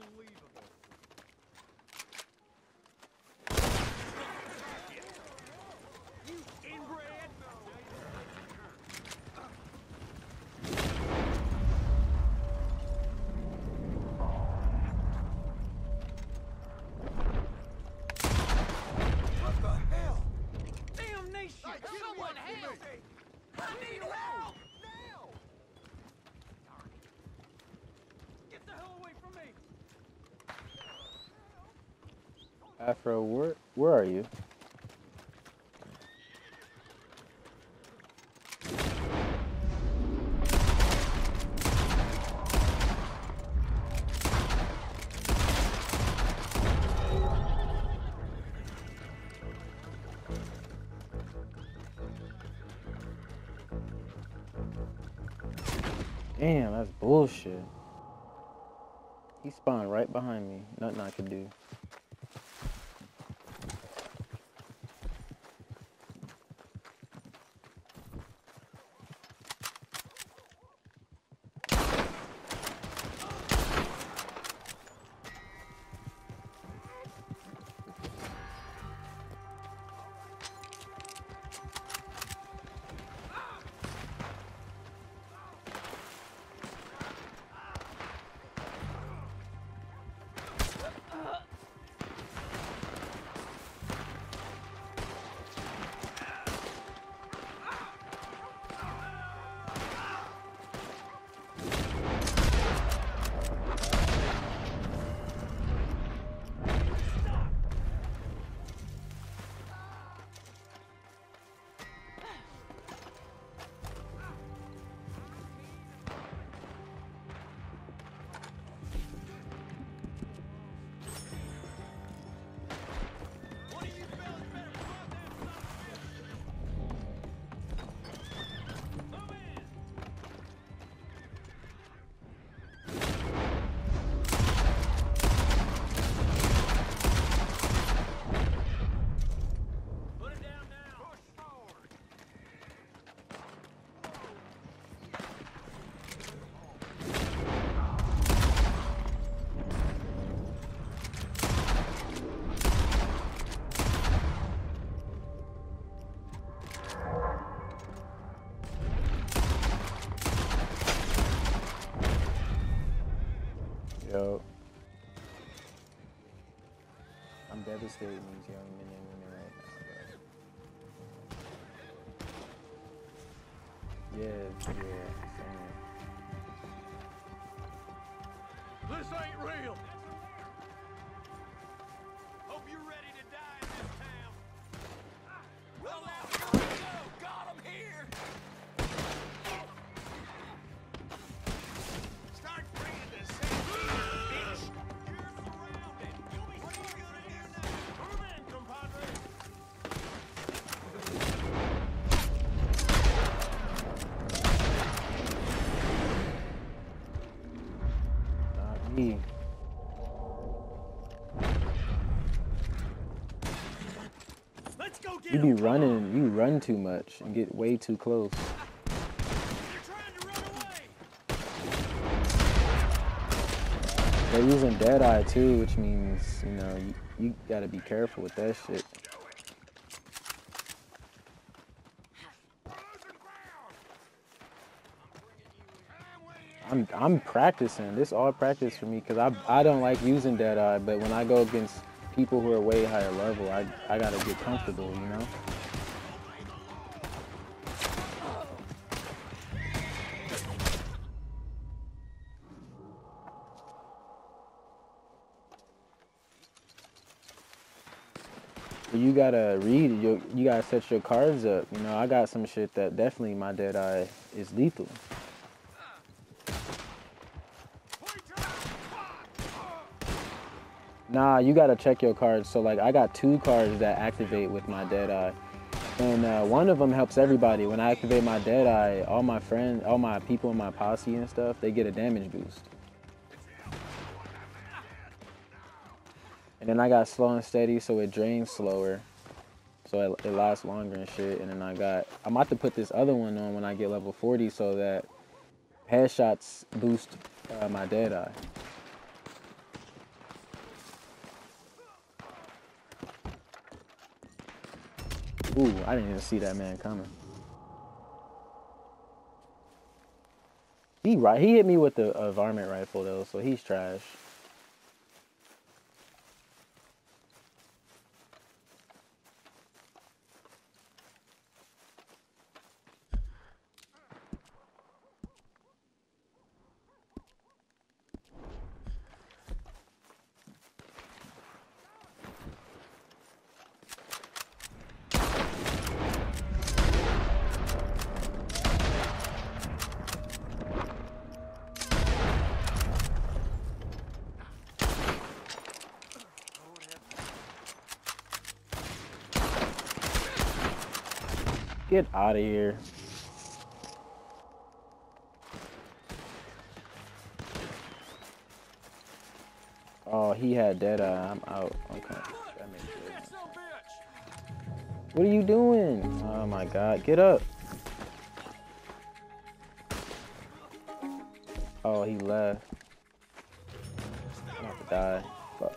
Unbelievable. Afro, where where are you? Damn, that's bullshit. He spawned right behind me. Nothing I could do. I'm devastating these young men Not me. Let's go get You be running, you run too much and get way too close. You're trying to run away. They're using Deadeye too, which means, you know, you, you gotta be careful with that shit. I'm I'm practicing. This all practice for me because I I don't like using dead eye, but when I go against people who are way higher level, I I gotta get comfortable, you know. You gotta read. You you gotta set your cards up. You know, I got some shit that definitely my dead eye is lethal. Nah, you gotta check your cards. So like, I got two cards that activate with my dead eye. and uh, one of them helps everybody. When I activate my dead eye, all my friends, all my people in my posse and stuff, they get a damage boost. And then I got slow and steady, so it drains slower, so it, it lasts longer and shit. And then I got, I'm about to put this other one on when I get level 40, so that headshots boost uh, my Deadeye. Ooh, I didn't even see that man coming. He right, he hit me with the varmint rifle though, so he's trash. Get out of here. Oh, he had dead eye. I'm out. Okay. That! What are you doing? Oh my god. Get up. Oh, he left. I'm about to die. Fuck.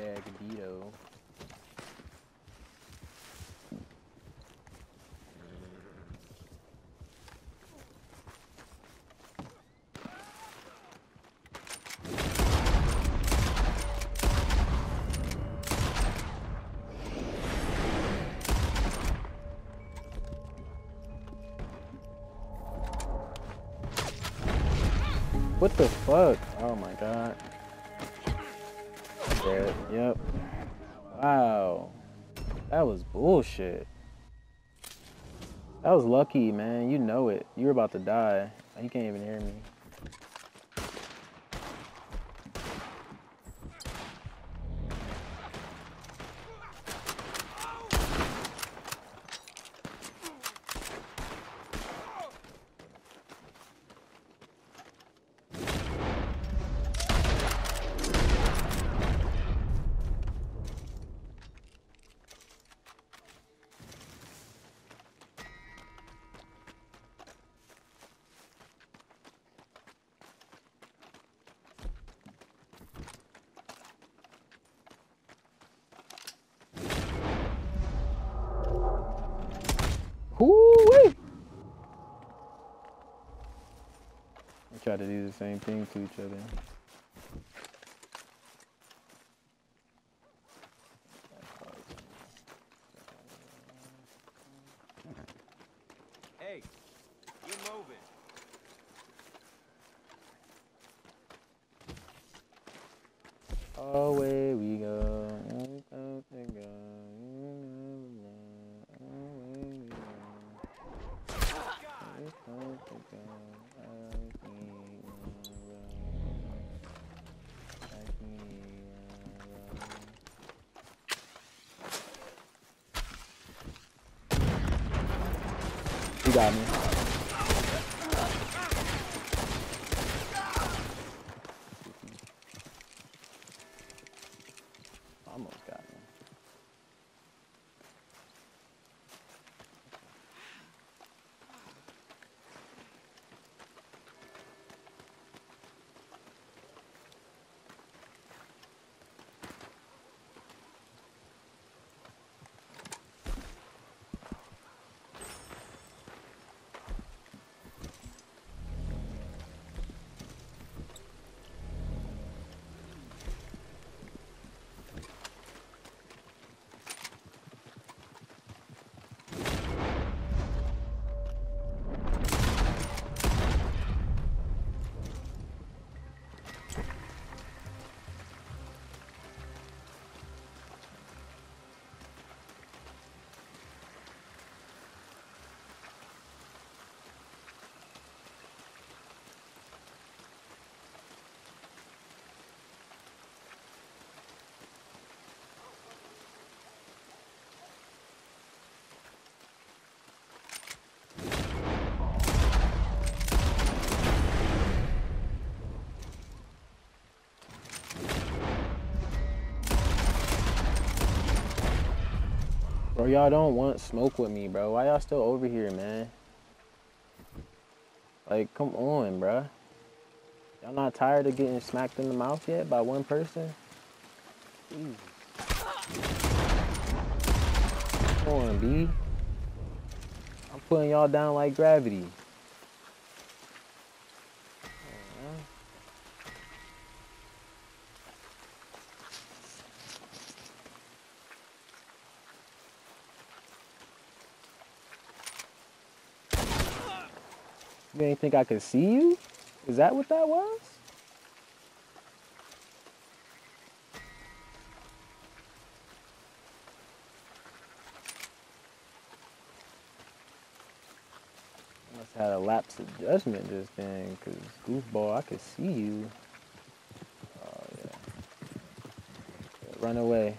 Bag Dito. What the fuck? Oh my god. Dead. Yep. Wow. That was bullshit. That was lucky, man. You know it. You were about to die. You can't even hear me. Try to do the same thing to each other. Hey, get moving. Away got me. Bro, y'all don't want smoke with me, bro. Why y'all still over here, man? Like, come on, bro. Y'all not tired of getting smacked in the mouth yet by one person? Jeez. Come on, B. I'm putting y'all down like gravity. You didn't think I could see you? Is that what that was? Must have had a lapse of judgment just then, cause goofball, I could see you. Oh yeah. Run away.